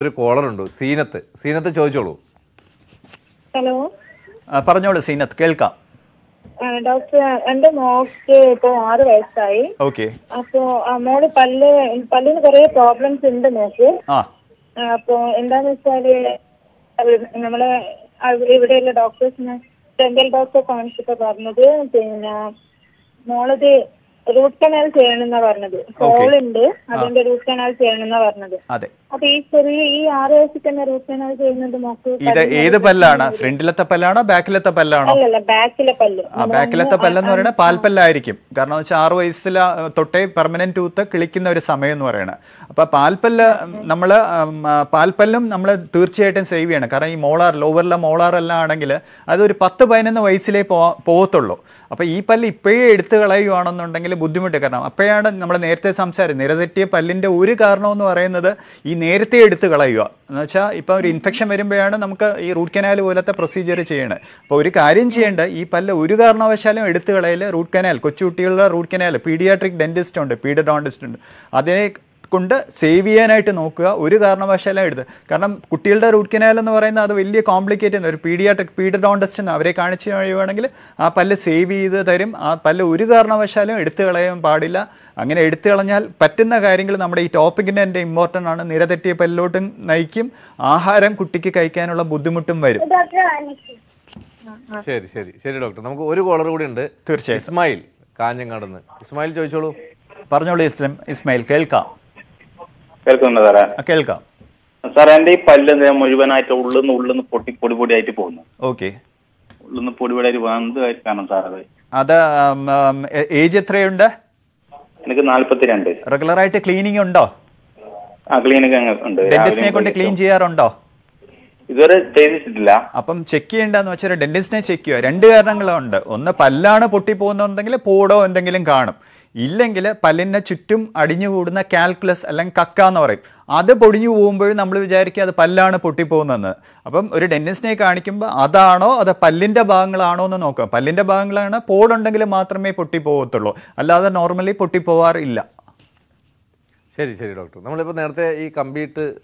ഒരു കോളറുണ്ട് സീനത്ത്. സീനത്ത് ചോദിച്ചോളൂ. ഹലോ. പറഞ്ഞോളൂ സീനത്ത് കേൾക്കാം. ഡോക്ടർ എന്റെ മോൾക്ക് ഇപ്പൊ ആറ് വയസ്സായി. ഓക്കെ. അപ്പോ ആ, മോൾ പല്ല് പല്ലിന് കുറെ പ്രോബ്ലംസ് ഉണ്ട് മോക്ക് എന്താന്ന് വെച്ചാൽ നമ്മളെ ഇവിടെയുള്ള ഡോക്ടേഴ്സിന് ഡെന്റൽ ഡോക്ടറെ കാണിച്ചപ്പോ പറഞ്ഞത് പിന്നെ മോളത് റൂട്ട് കനാൽ ചെയ്യണമെന്നാ പറഞ്ഞത്. ഹോൾ ഉണ്ട് അതിന്റെ റൂട്ട് കനാൽ ചെയ്യണമെന്നാ പറഞ്ഞത്. അതെ. അപ്പൊ ഈ ചെറിയ ഈ ആറ് വയസ്സിൽ തന്നെ റൂട്ട് കനാൽ ചെയ്യുന്നത് മോക്ക് ഇത് ഏത് പല്ലാണ്? ഫ്രണ്ടിലത്തെ പല്ലാണോ ബാക്കിലത്തെ പല്ലാണോ? അല്ലല്ല ബാക്കിലെ പല്ല്. ആ ബാക്കിലത്തെ പല്ലെന്ന് പറയുന്നത് പാൽപ്പല്ലായിരിക്കും. കാരണം വെച്ചാൽ ആറ് വയസ്സിൽ തൊട്ടേ പെർമനന്റ് ടൂത്ത് കിളിക്കുന്ന ഒരു സമയം എന്ന് പറയുന്നത് അപ്പൊ പാൽപ്പല്ല് നമ്മൾ പാൽപ്പല്ലും നമ്മൾ തീർച്ചയായിട്ടും സേവ് ചെയ്യണം. കാരണം ഈ മോളാർ ലോവറിലെ മോളാർ എല്ലാം ആണെങ്കിൽ അതൊരു പത്ത് പതിനൊന്ന് വയസ്സിലേ പോകത്തുള്ളൂ അപ്പൊ ഈ പല്ല് ഇപ്പോഴേ എടുത്തു കളയുവാണെന്നുണ്ടെങ്കിൽ ബുദ്ധിമുട്ട്. കാരണം അപ്പോഴാണ് നമ്മൾ നേരത്തെ സംസാരം നിരതെറ്റിയ പല്ലിന്റെ ഒരു കാരണമെന്ന് പറയുന്നത് ഈ നേരത്തെ എടുത്ത് കളയുക. എന്ന് വെച്ചാൽ ഇപ്പോൾ ഒരു ഇൻഫെക്ഷൻ വരുമ്പോഴാണ് നമുക്ക് ഈ റൂട്ട് കനാൽ പോലത്തെ പ്രൊസീജിയർ ചെയ്യണത് അപ്പോൾ ഒരു കാര്യം ചെയ്യേണ്ട ഈ പല്ല് ഒരു കാരണവശാലും എടുത്തു കളയില്ല റൂട്ട് കനാൽ കൊച്ചുകുട്ടികളുടെ റൂട്ട് കനാൽ പീഡിയാട്രിക് ഡെന്റിസ്റ്റ് ഉണ്ട് പീഡിയോഡോണ്ടിസ്റ്റ് ഉണ്ട്. അതിനെ കൊണ്ട് സേവ് ചെയ്യാനായിട്ട് നോക്കുക. ഒരു കാരണവശാലും എടുത്ത്. കാരണം കുട്ടികളുടെ റൂട്ട് കനാൽ എന്ന് പറയുന്നത് അത് വലിയ കോംപ്ലിക്കേറ്റ് ഒരു പീഡിയാട്രിക് ടെസ്റ്റ് എന്ന് അവരെ കാണിച്ച് കഴിയുവാണെങ്കിൽ ആ പല്ല് സേവ് ചെയ്ത് തരും. ആ പല്ല് ഒരു കാരണവശാലും എടുത്തു കളയാൻ പാടില്ല. അങ്ങനെ എടുത്തു കളഞ്ഞാൽ പറ്റുന്ന കാര്യങ്ങൾ നമ്മുടെ ഈ ടോപ്പിക്കിന്റെ എന്റെ ഇമ്പോർട്ടന്റ് ആണ്. നിരതെറ്റിയ പല്ലോട്ടും നയിക്കും. ആഹാരം കുട്ടിക്ക് കഴിക്കാനുള്ള ബുദ്ധിമുട്ടും വരും. ശരി ശരി. ശരി ഡോക്ടർ. നമുക്ക് ഒരു കോളർ കൂടി ഉണ്ട്. തീർച്ചയായും. ഇസ്മായിൽ കാഞ്ഞങ്ങാടുന്ന് ഇസ്മായിൽ ചോദിച്ചോളൂ. പറഞ്ഞോളൂ ഇസ്ലം ഇസ്മായിൽ കേൾക്കാം. കേൾക്കുന്നുണ്ട് സാറേ? കേൾക്കാം. സാറേ എന്റെ ഈ പല്ല് മുഴുവനായിട്ട് ഉള്ളിന്ന് ഉള്ളിന്ന് പൊട്ടി പൊടി പൊടിയായിട്ട് പോകുന്നു. ഓക്കെ. ഉള്ളിന്ന് പൊടി പൊടിയായിട്ട് എന്ത് കാരണം സാർ അത്? അത് ഏജ് എത്രയുണ്ട്? എനിക്ക് നാല്പത്തിരണ്ട്. റെഗുലറായിട്ട് ക്ലീനിങ് ഉണ്ടോ? ആ ക്ലീനിങ് ഉണ്ട്. ഡെന്റിസ്റ്റിനെ കൊണ്ട് ക്ലീൻ ചെയ്യാറുണ്ടോ? ഇതുവരെ ചെയ്തിട്ടില്ല. അപ്പം ചെക്ക് ചെയ്യേണ്ടതെന്ന് വെച്ചാൽ ഡെന്റിസ്റ്റിനെ ചെക്ക് ചെയ്യുക. രണ്ട് കാരണങ്ങളുണ്ട്. ഒന്ന് പല്ലാണ് പൊട്ടി പൊട്ടിപ്പോകുന്നുണ്ടെങ്കിൽ പോടോ എന്തെങ്കിലും കാണും. ഇല്ലെങ്കിൽ പല്ലിന് ചുറ്റും അടിഞ്ഞുകൂടുന്ന കാൽക്കുലസ് അല്ലെങ്കിൽ കക്ക എന്ന് പറയും. അത് പൊടിഞ്ഞു പോകുമ്പോഴും നമ്മൾ വിചാരിക്കുക അത് പല്ലാണ് പൊട്ടിപ്പോകുന്നതെന്ന്. അപ്പം ഒരു ഡെന്റിസ്റ്റിനെ കാണിക്കുമ്പോൾ അതാണോ അത് പല്ലിന്റെ ഭാഗങ്ങളാണോ എന്ന് നോക്കുക. പല്ലിന്റെ ഭാഗങ്ങളാണ് പോടുണ്ടെങ്കിൽ മാത്രമേ പൊട്ടിപ്പോകത്തുള്ളൂ. അല്ലാതെ നോർമലി പൊട്ടിപ്പോവാറില്ല. ശരി ശരി ഡോക്ടർ നമ്മളിപ്പോൾ നേരത്തെ ഈ കമ്പീട്ട്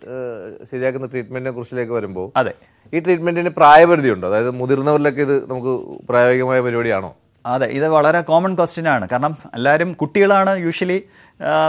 ശരിയാക്കുന്ന ട്രീറ്റ്മെന്റിനെ കുറിച്ചിലേക്ക് വരുമ്പോൾ അതെ. ഈ ട്രീറ്റ്മെന്റിന് പ്രായപരിധി ഉണ്ടോ? അതായത് മുതിർന്നവരിലൊക്കെ ഇത് നമുക്ക് പ്രായോഗികമായ പരിപാടിയാണോ? അതെ ഇത് വളരെ കോമൺ ക്വസ്റ്റ്യൻ ആണ്. കാരണം എല്ലാവരും കുട്ടികളാണ് യൂഷ്വലി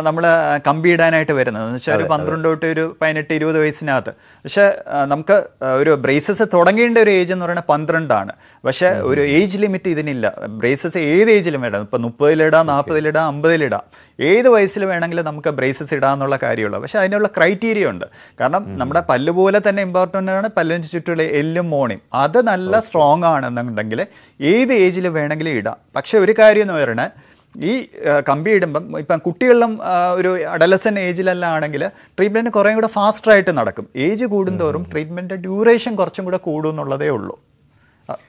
നമ്മൾ കമ്പി ഇടാനായിട്ട് വരുന്നത്. എന്ന് വെച്ചാൽ ഒരു പന്ത്രണ്ട് തൊട്ട് ഒരു പതിനെട്ട് ഇരുപത് വയസ്സിനകത്ത്. പക്ഷേ നമുക്ക് ഒരു ബ്രേസസ് തുടങ്ങേണ്ട ഒരു ഏജ് എന്ന് പറയുന്നത് പന്ത്രണ്ടാണ്. പക്ഷേ ഒരു ഏജ് ലിമിറ്റ് ഇതിനില്ല. ബ്രേസസ് ഏത് ഏജിലും വേണം ഇപ്പം മുപ്പതിലിടാം നാൽപ്പതിലിടാം അമ്പതിലിടാം. ഏത് വയസ്സിൽ വേണമെങ്കിലും നമുക്ക് ബ്രേസസ് ഇടാന്നുള്ള കാര്യമുള്ളൂ. പക്ഷേ അതിനുള്ള ക്രൈറ്റീരിയ ഉണ്ട്. കാരണം നമ്മുടെ പല്ല് പോലെ തന്നെ ഇമ്പോർട്ടന്റ് ആണ്. പല്ലിന് ചുറ്റുള്ള എല്ലും മോണയും അത് നല്ല സ്ട്രോങ് ആണെന്നുണ്ടെങ്കിൽ ഏത് ഏജിൽ വേണമെങ്കിലും ഇടാം. പക്ഷേ ഒരു കാര്യം എന്ന് പറയുന്നത് ഈ കമ്പി ഇടുമ്പം ഇപ്പം കുട്ടികളിലും ഒരു അഡലസൻ ഏജിലെല്ലാം ആണെങ്കിൽ ട്രീറ്റ്മെന്റ് കുറേ കൂടെ ഫാസ്റ്ററായിട്ട് നടക്കും. ഏജ് കൂടുന്തോറും ട്രീറ്റ്മെന്റ് ഡ്യൂറേഷൻ കുറച്ചും കൂടെ കൂടും എന്നുള്ളതേ ഉള്ളൂ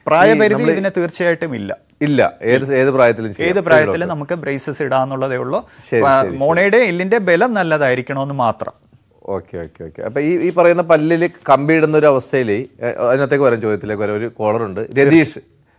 പ്രായപരിധി ഇതിന് തീർച്ചയായിട്ടും ഇല്ല. ഇല്ല. ഏത് ഏത് പ്രായത്തിലും ഏത് പ്രായത്തിലും നമുക്ക് ബ്രേസസ് ഇടാന്നുള്ളതേ ഉള്ളൂ. മോണയുടെ എല്ലിന്റെ ബലം നല്ലതായിരിക്കണമെന്ന് മാത്രം. Okay okay okay. അപ്പൊ ഈ ഈ പറയുന്ന പല്ലിൽ കമ്പി ഇടുന്ന ഒരു അവസ്ഥയിൽ അതിനകത്തേക്ക് വരാൻ ചോദ്യത്തിലേക്ക് വരാൻ ഒരു കോളർ ഉണ്ട് രതീഷ്.